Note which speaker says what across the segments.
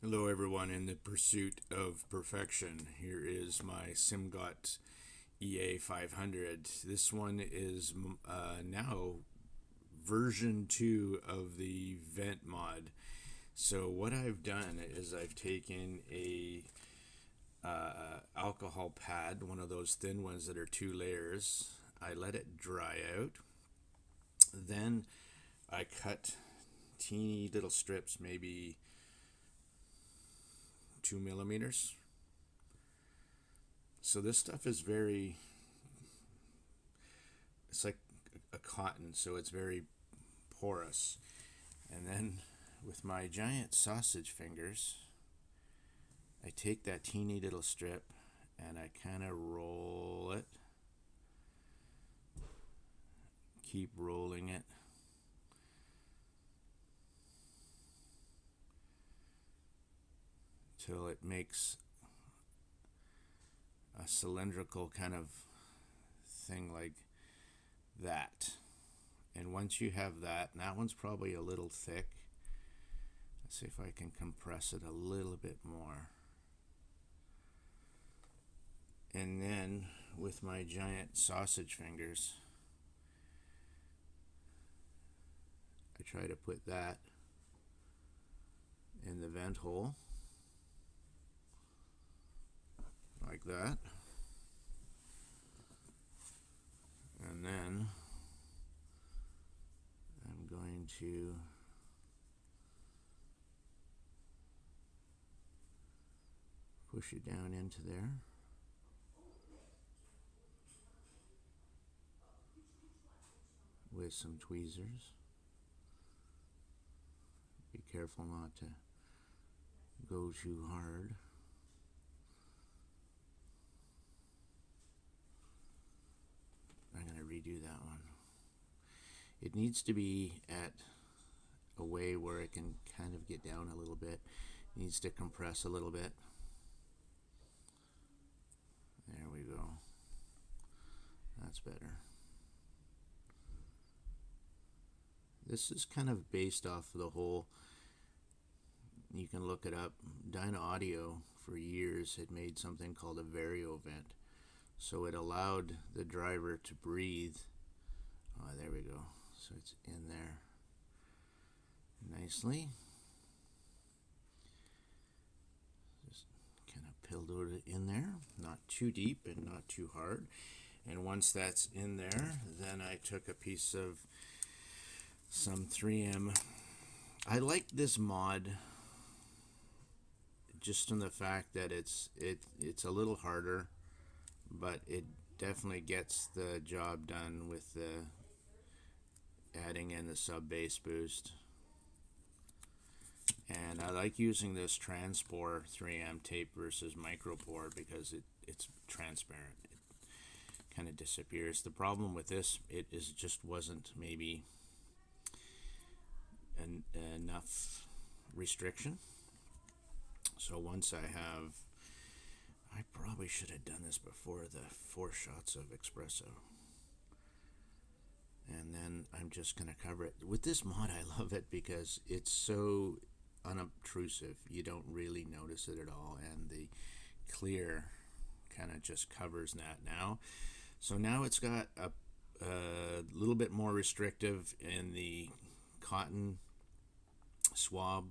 Speaker 1: Hello everyone in the pursuit of perfection. Here is my SimGot EA 500. This one is uh, now version 2 of the vent mod. So what I've done is I've taken a uh, alcohol pad, one of those thin ones that are two layers. I let it dry out. Then I cut teeny little strips, maybe two millimeters. So this stuff is very, it's like a cotton, so it's very porous. And then with my giant sausage fingers, I take that teeny little strip and I kind of roll it. Keep rolling it. Till it makes a cylindrical kind of thing like that. And once you have that, that one's probably a little thick. Let's see if I can compress it a little bit more. And then with my giant sausage fingers, I try to put that in the vent hole. Like that. And then I'm going to push it down into there. with some tweezers. Be careful not to go too hard. Redo that one. It needs to be at a way where it can kind of get down a little bit. It needs to compress a little bit. There we go. That's better. This is kind of based off the whole, you can look it up, Dynaudio for years had made something called a Variovent so it allowed the driver to breathe. Oh, there we go. So it's in there nicely. Just kind of pillowed it in there, not too deep and not too hard. And once that's in there, then I took a piece of some 3M. I like this mod just from the fact that it's it it's a little harder but it definitely gets the job done with the adding in the sub bass boost. And I like using this Transpore 3M tape versus Micropore because it, it's transparent. It kind of disappears. The problem with this it is just wasn't maybe an, enough restriction. So once I have I probably should have done this before the four shots of espresso. And then I'm just going to cover it. With this mod, I love it because it's so unobtrusive. You don't really notice it at all. And the clear kind of just covers that now. So now it's got a, a little bit more restrictive in the cotton swab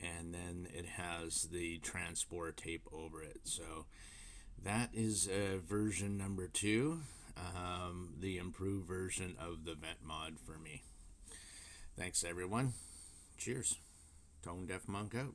Speaker 1: and then it has the Transpore tape over it. So that is uh, version number two, um, the improved version of the vent mod for me. Thanks everyone. Cheers. Tone Deaf Monk out.